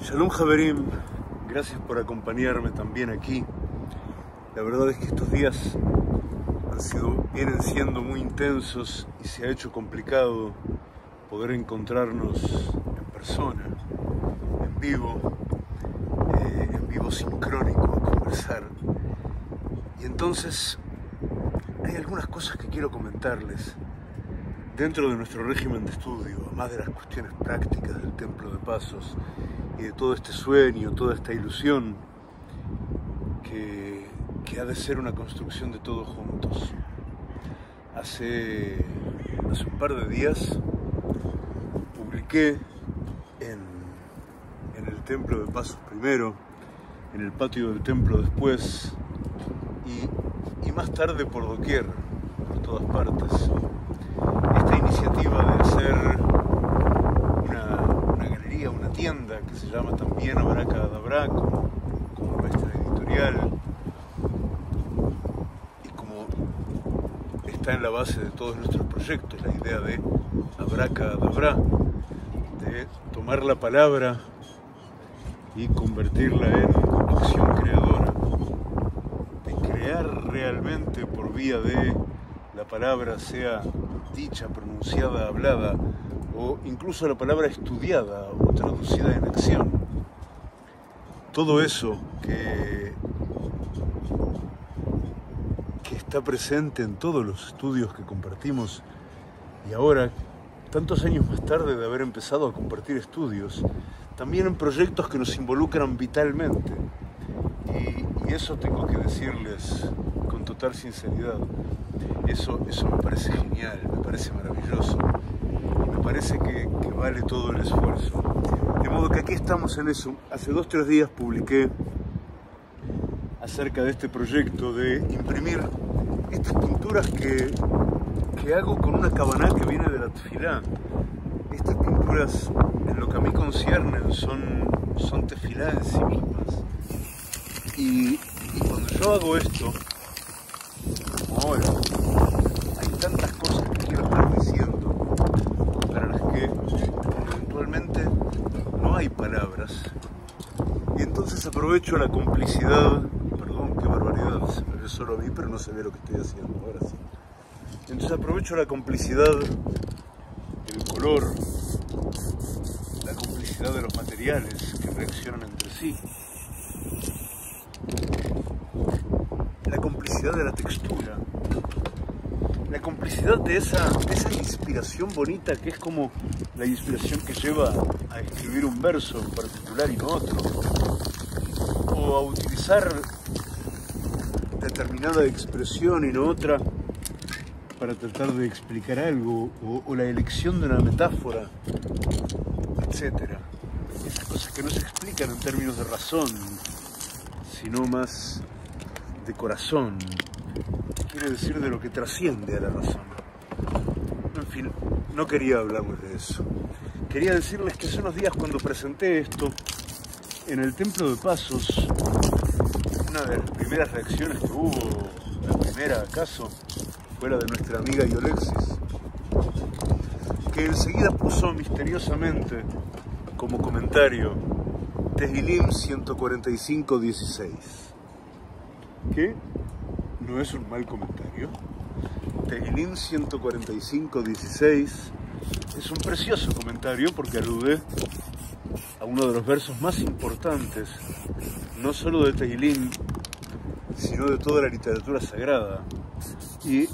Shalom Javerim, gracias por acompañarme también aquí. La verdad es que estos días han sido, vienen siendo muy intensos y se ha hecho complicado poder encontrarnos en persona, en vivo, eh, en vivo sincrónico, a conversar. Y entonces hay algunas cosas que quiero comentarles dentro de nuestro régimen de estudio, además de las cuestiones prácticas del Templo de Pasos y de todo este sueño, toda esta ilusión que, que ha de ser una construcción de todos juntos. Hace, hace un par de días publiqué en, en el Templo de Pasos primero, en el patio del templo después y, y más tarde por doquier, por todas partes, esta iniciativa de hacer una, una galería, una tienda que se llama también Abraca Dabra, como, como nuestra editorial, y como está en la base de todos nuestros proyectos, la idea de Abraca Dabra, de tomar la palabra y convertirla en acción creadora, de crear realmente por vía de la palabra sea dicha, pronunciada, hablada, o incluso la palabra estudiada o traducida en acción. Todo eso que, que está presente en todos los estudios que compartimos y ahora, tantos años más tarde de haber empezado a compartir estudios, también en proyectos que nos involucran vitalmente. Y, eso tengo que decirles con total sinceridad. Eso, eso me parece genial, me parece maravilloso parece que, vale todo el esfuerzo. De modo que aquí estamos en eso. Hace dos, tres días publiqué acerca de este proyecto de imprimir estas pinturas que, que hago con una cabana que viene de la tefilá. Estas pinturas, en lo que a mí conciernen, son, son tefilá en sí mismas. Y cuando yo hago esto, como ahora, hay tantas cosas que quiero estar diciendo para las que eventualmente no hay Y entonces aprovecho la complicidad, perdón, qué barbaridad, se me ve solo a mí, pero no se ve lo que estoy haciendo, ahora sí. Entonces aprovecho la complicidad, el color, la complicidad de los materiales que reaccionan entre sí, la complicidad de la textura, la complicidad esa, de esa inspiración bonita que es como la inspiración que lleva a escribir un verso en particular y no otro, o a utilizar determinada expresión y no otra para tratar de explicar algo, o, la elección de una metáfora, etc. Esas cosas que no se explican en términos de razón, sino más de corazón, quiere decir de lo que trasciende a la razón. En fin, no quería hablarles de eso. Quería decirles que hace unos días cuando presenté esto en el Templo de Pasos, una de las primeras reacciones que hubo, la primera acaso, fue la de nuestra amiga Iolexis, que enseguida puso misteriosamente como comentario Tehilim 145.16, que no es un mal comentario. Tehilim 145.16 es un precioso comentario porque alude a uno de los versos más importantes, no solo de Tehilim, sino de toda la literatura sagrada. Y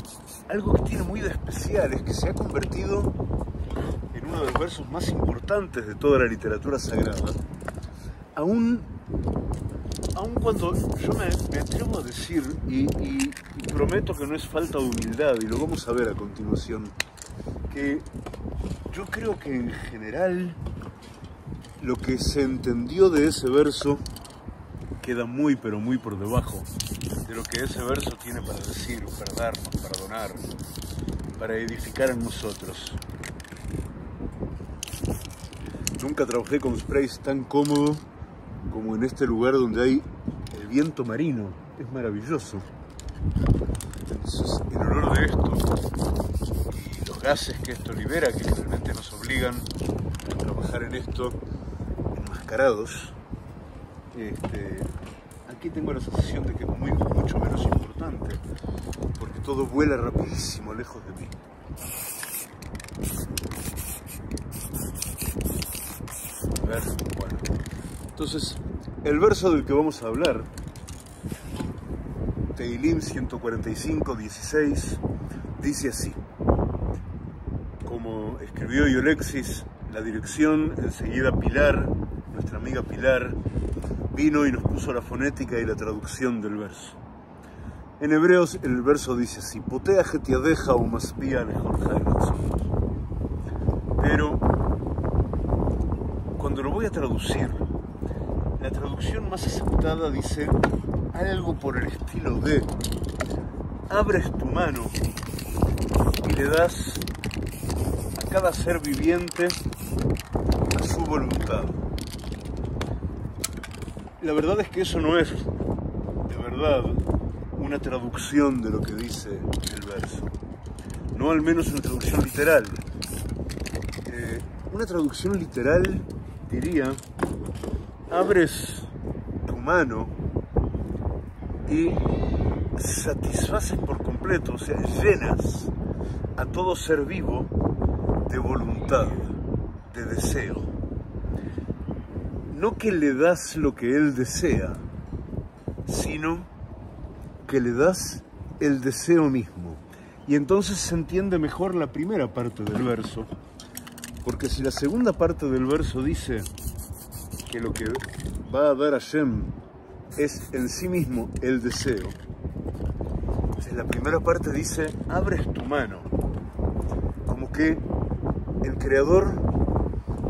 algo que tiene muy de especial es que se ha convertido en uno de los versos más importantes de toda la literatura sagrada, aún, aún cuando yo me, me atrevo a decir, y, y, y prometo que no es falta de humildad, y lo vamos a ver a continuación, que yo creo que en general lo que se entendió de ese verso queda muy pero muy por debajo de lo que ese verso tiene para decir, para darnos, para donar, para edificar en nosotros. Nunca trabajé con sprays tan cómodo como en este lugar donde hay el viento marino. Es maravilloso. Entonces, el olor de esto y los gases que esto libera, que realmente nos obligan a trabajar en esto enmascarados, este, aquí tengo la sensación de que es muy, mucho menos importante, porque todo vuela rapidísimo lejos de mí. A ver, bueno. Entonces, el verso del que vamos a hablar, Teilim 145, 16, dice así. Como escribió Iolexis, la dirección, enseguida Pilar, nuestra amiga Pilar, vino y nos puso la fonética y la traducción del verso. En hebreos el verso dice así, Potea deja o maspía Pero cuando lo voy a traducir, la traducción más aceptada dice algo por el estilo de abres tu mano y le das cada ser viviente a su voluntad. La verdad es que eso no es de verdad una traducción de lo que dice el verso, no al menos una traducción literal. Eh, una traducción literal diría abres tu mano y satisfaces por completo, o sea, llenas a todo ser vivo de voluntad, de deseo. No que le das lo que él desea, sino que le das el deseo mismo. Y entonces se entiende mejor la primera parte del verso, porque si la segunda parte del verso dice que lo que va a dar Hashem es en sí mismo el deseo, la primera parte dice, abres tu mano, como que el Creador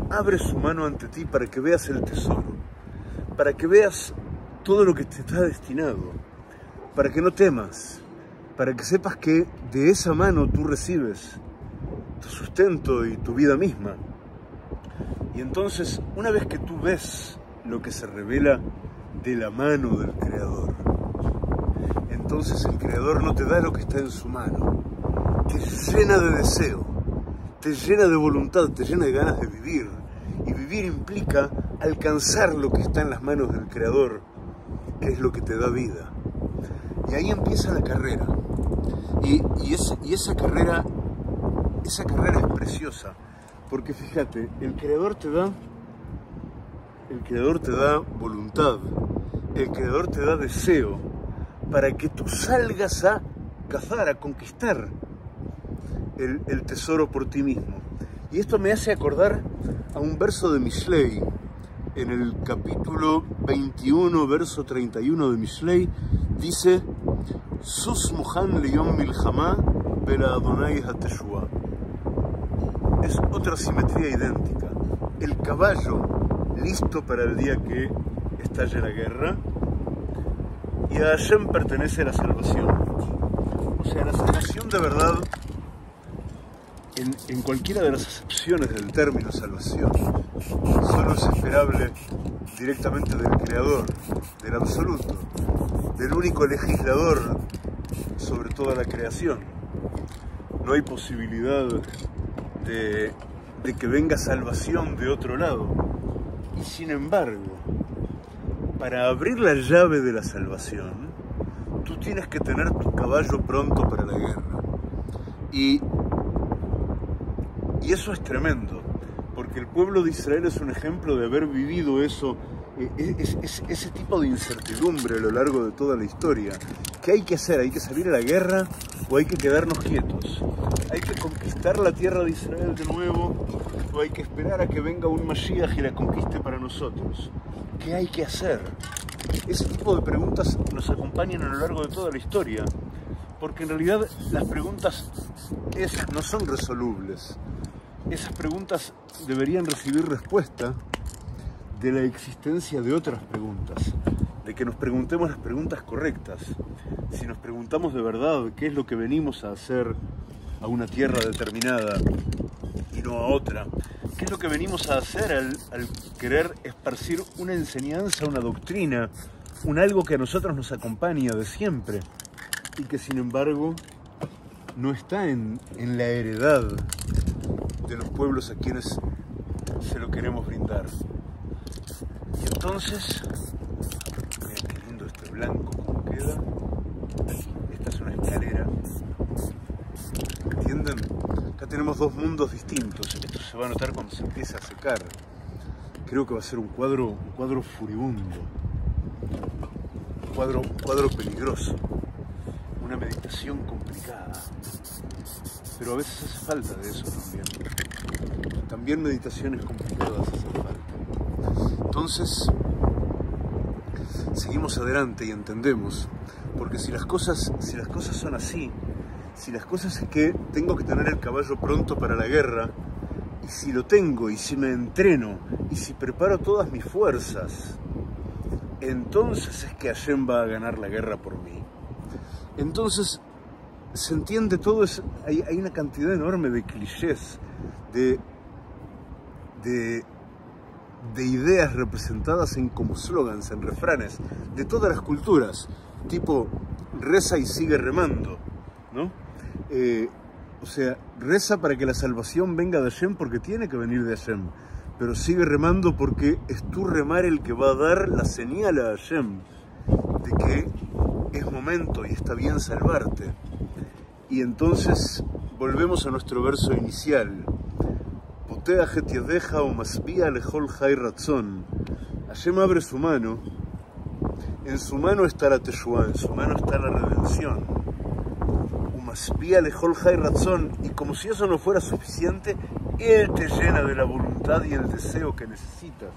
abre su mano ante ti para que veas el tesoro, para que veas todo lo que te está destinado, para que no temas, para que sepas que de esa mano tú recibes tu sustento y tu vida misma. Y entonces, una vez que tú ves lo que se revela de la mano del Creador, entonces el Creador no te da lo que está en su mano, te llena de deseo, te llena de voluntad, te llena de ganas de vivir. Y vivir implica alcanzar lo que está en las manos del Creador, que es lo que te da vida. Y ahí empieza la carrera. Y, y esa carrera, esa carrera es preciosa porque fíjate, el creador te da el creador te da voluntad, el creador te da deseo para que tú salgas a cazar, a conquistar el, tesoro por ti mismo. Y esto me hace acordar a un verso de Mishlei, en el capítulo 21, verso 31 de Mishlei, dice, Sus mohan leon milhamá bela Adonai hateshua es otra simetría idéntica. El caballo listo para el día que estalle la guerra y a Hashem pertenece la salvación. O sea, la salvación de verdad, en, cualquiera de las acepciones del término salvación, solo es esperable directamente del Creador, del Absoluto, del único legislador sobre toda la creación. No hay posibilidad de, que venga salvación de otro lado. Y sin embargo, para abrir la llave de la salvación, tú tienes que tener tu caballo pronto para la guerra. Y, y eso es tremendo, porque el pueblo de Israel es un ejemplo de haber vivido eso, e, e, ese tipo de incertidumbre a lo largo de toda la historia. ¿Qué hay que hacer? ¿Hay que salir a la guerra o hay que quedarnos quietos? ¿Hay que conquistar la tierra de Israel de nuevo o hay que esperar a que venga un Mashiach y la conquiste para nosotros? ¿Qué hay que hacer? Ese tipo de preguntas nos acompañan a lo largo de toda la historia, porque en realidad las preguntas esas no son resolubles. Esas preguntas deberían recibir respuesta de la existencia de otras preguntas, de que nos preguntemos las preguntas correctas. Si nos preguntamos de verdad qué es lo que venimos a hacer a una tierra determinada y no a otra, qué es lo que venimos a hacer al, querer esparcir una enseñanza, una doctrina, un algo que a nosotros nos acompaña de siempre y que sin embargo no está en, en la heredad de los pueblos a quienes se lo queremos brindar. entonces, miren qué lindo este blanco como queda. Esta es una escalera. ¿Entienden? Acá tenemos dos mundos distintos. Esto se va a notar cuando se empiece a secar. Creo que va a ser un cuadro, un cuadro furibundo. Un cuadro, un cuadro peligroso. Una meditación complicada. Pero a veces hace falta de eso también. También meditaciones complicadas hacen falta. Entonces, seguimos adelante y entendemos. Porque si las cosas, si las cosas son así, si las cosas es que tengo que tener el caballo pronto para la guerra, y si lo tengo, y si me entreno, y si preparo todas mis fuerzas, entonces es que Hashem va a ganar la guerra por mí. Entonces se entiende todo, es, hay, hay una cantidad enorme de clichés, de, de, de ideas representadas en como slogans, en refranes, de todas las culturas, tipo reza y sigue remando, ¿no? Eh, o sea, reza para que la salvación venga de Hashem porque tiene que venir de Hashem, pero sigue remando porque es tu remar el que va a dar la señal a Hashem de que es momento y está bien salvarte. Y entonces volvemos a nuestro verso inicial. Potea deja o masbia lejol jai razón. Hashem abre su mano. En su mano está la Teshua, en su mano está la redención. Umasbia lejol jai razón. Y como si eso no fuera suficiente, Él te llena de la voluntad y el deseo que necesitas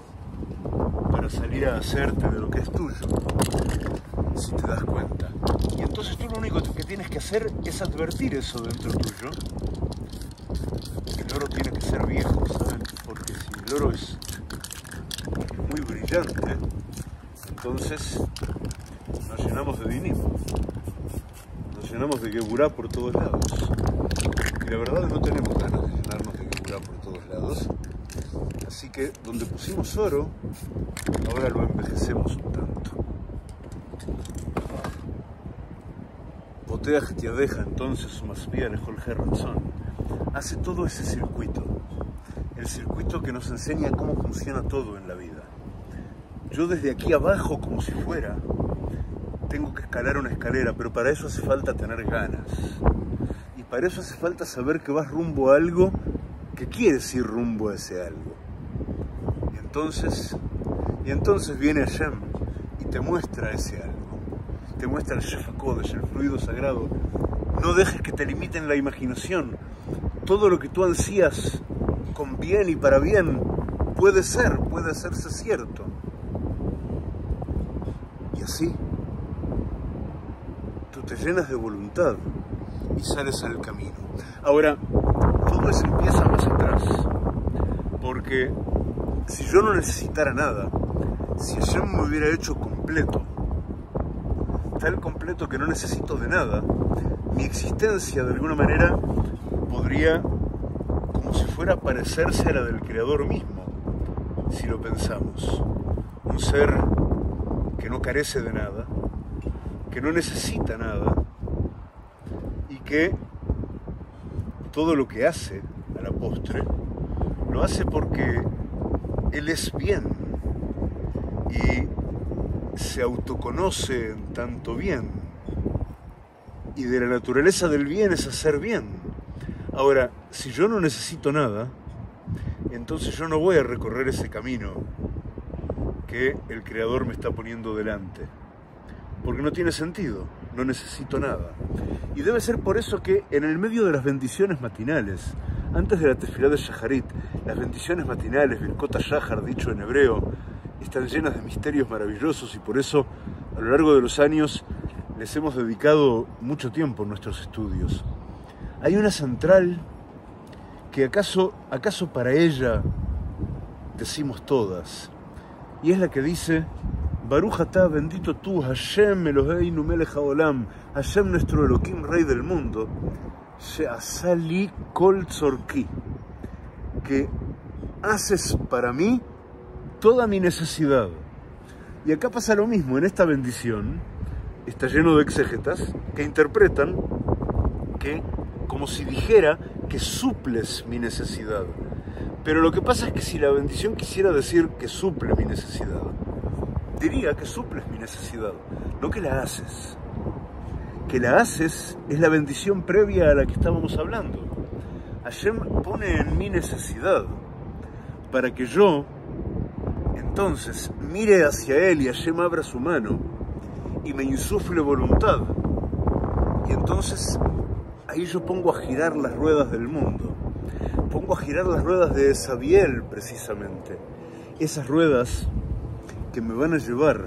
para salir a hacerte de lo que es tuyo si te das cuenta. Y entonces tú lo único que tienes que hacer es advertir eso dentro tuyo. El oro tiene que ser. Porque si el oro es muy brillante, entonces nos llenamos de dinero. Nos llenamos de geburá por todos lados. Y la verdad no tenemos ganas de llenarnos de geburá por todos lados. Así que donde pusimos oro, ahora lo envejecemos un tanto. Poteaj te deja entonces más bien Jorge Ranzón. Hace todo ese circuito. El circuito que nos enseña cómo funciona todo en la vida. Yo desde aquí abajo, como si fuera, tengo que escalar una escalera, pero para eso hace falta tener ganas. Y para eso hace falta saber que vas rumbo a algo que quieres ir rumbo a ese algo. Y entonces, y entonces viene Hashem y te muestra ese algo te muestra el Shefakodesh, el fluido sagrado. No dejes que te limiten la imaginación. Todo lo que tú ansías con bien y para bien puede ser, puede hacerse cierto. Y así, tú te llenas de voluntad y sales al camino. Ahora, todo eso empieza más atrás, porque si yo no necesitara nada, si yo me hubiera hecho completo, tal completo que no necesito de nada, mi existencia de alguna manera podría, parecerse a la del Creador mismo, si lo pensamos. Un ser que no carece de nada, que no necesita nada y que todo lo que hace a la postre lo hace porque Él es bien y se autoconoce en tanto bien. Y de la naturaleza del bien es hacer bien. Ahora, si yo no necesito nada, entonces yo no voy a recorrer ese camino que el Creador me está poniendo delante. Porque no tiene sentido, no necesito nada. Y debe ser por eso que en el medio de las bendiciones matinales, antes de la tefilá de Shaharit, las bendiciones matinales, Birkota Shahar, dicho en hebreo, están llenas de misterios maravillosos y por eso a lo largo de los años les hemos dedicado mucho tiempo en nuestros estudios. Hay una central que acaso, acaso para ella decimos todas, y es la que dice, Baruch atah, bendito tú, Hashem Eloheinu melech haolam, Hashem nuestro Elohim, Rey del mundo, Sheasali kol tzorki, que haces para mí toda mi necesidad. Y acá pasa lo mismo, en esta bendición está lleno de exégetas que interpretan que como si dijera que suples mi necesidad. Pero lo que pasa es que si la bendición quisiera decir que suple mi necesidad, diría que suples mi necesidad, no que la haces. Que la haces es la bendición previa a la que estábamos hablando. Hashem pone en mi necesidad para que yo entonces mire hacia Él y Hashem abra su mano y me insufle voluntad. Y entonces ahí yo pongo a girar las ruedas del mundo. Pongo a girar las ruedas de Sabiel precisamente. Esas ruedas que me van a llevar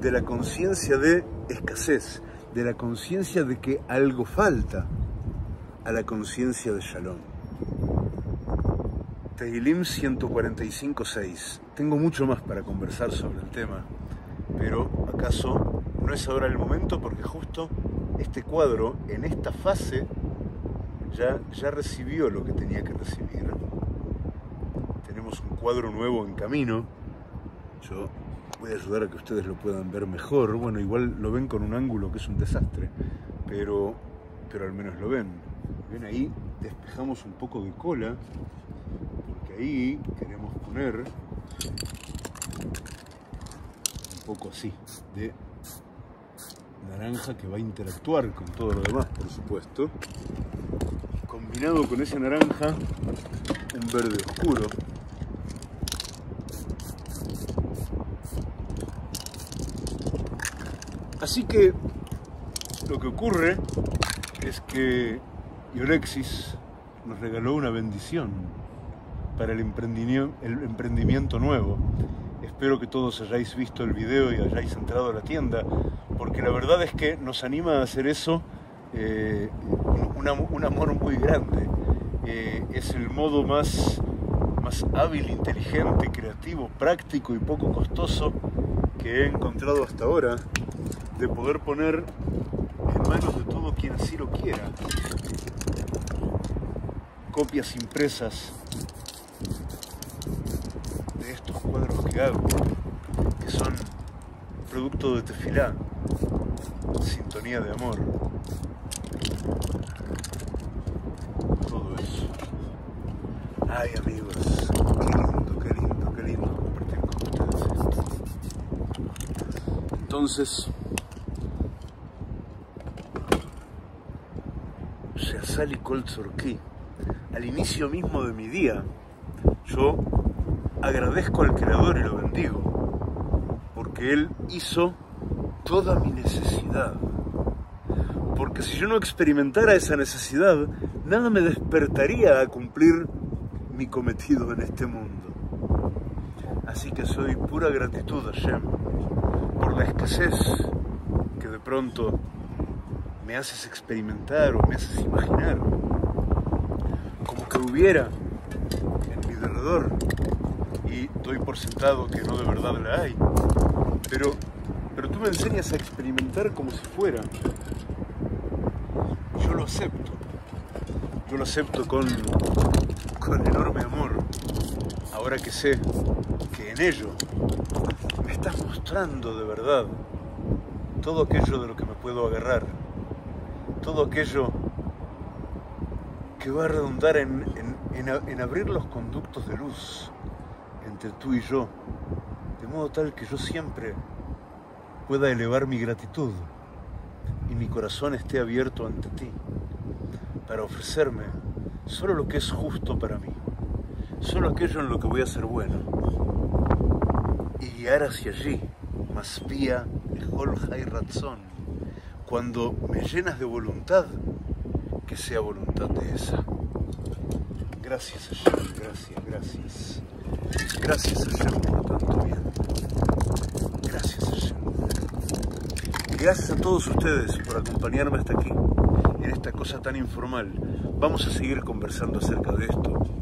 de la conciencia de escasez, de la conciencia de que algo falta, a la conciencia de Shalom. Tehilim 145.6. Tengo mucho más para conversar sobre el tema, pero ¿acaso no es ahora el momento? Porque justo este cuadro, en esta fase, ya, ya recibió lo que tenía que recibir. Tenemos un cuadro nuevo en camino. Yo voy a ayudar a que ustedes lo puedan ver mejor. Bueno, igual lo ven con un ángulo que es un desastre, pero, pero al menos lo ven. Ven ahí, despejamos un poco de cola, porque ahí queremos poner un poco así de naranja que va a interactuar con todo lo demás, por supuesto. Combinado con ese naranja, un verde oscuro. Así que lo que ocurre es que Iorexis nos regaló una bendición para el emprendimiento, nuevo. Espero que todos hayáis visto el video y hayáis entrado a la tienda, porque la verdad es que nos anima a hacer eso eh, un, amor muy grande. Eh, es el modo más, más hábil, inteligente, creativo, práctico y poco costoso que he encontrado hasta ahora de poder poner en manos de todo quien así lo quiera copias impresas de estos cuadros que hago, que son producto de tefilá, sintonía de amor. Todo eso. Ay amigos, qué lindo, qué lindo, qué lindo compartir con ustedes. Entonces, Sali Kol Tzorki, al inicio mismo de mi día, yo agradezco al Creador y lo bendigo, porque Él hizo toda mi necesidad. Porque si yo no experimentara esa necesidad, nada me despertaría a cumplir mi cometido en este mundo. Así que soy pura gratitud a Shem por la escasez que de pronto me haces experimentar o me haces imaginar, como que hubiera en mi derredor, y doy por sentado que no de verdad la hay, pero, tú me enseñas a experimentar como si fuera. Yo lo acepto, yo lo acepto con, con enorme amor, ahora que sé que en ello me estás mostrando de verdad todo aquello de lo que me puedo agarrar. Todo aquello que va a redundar en, abrir los conductos de luz entre tú y yo, de modo tal que yo siempre pueda elevar mi gratitud y mi corazón esté abierto ante ti para ofrecerme solo lo que es justo para mí, solo aquello en lo que voy a ser bueno y guiar hacia allí, más vía el y razón cuando me llenas de voluntad, que sea voluntad de esa. Gracias Hashem, gracias, gracias. Gracias Hashem por tanto bien. Gracias Hashem. Gracias a todos ustedes por acompañarme hasta aquí, en esta cosa tan informal. Vamos a seguir conversando acerca de esto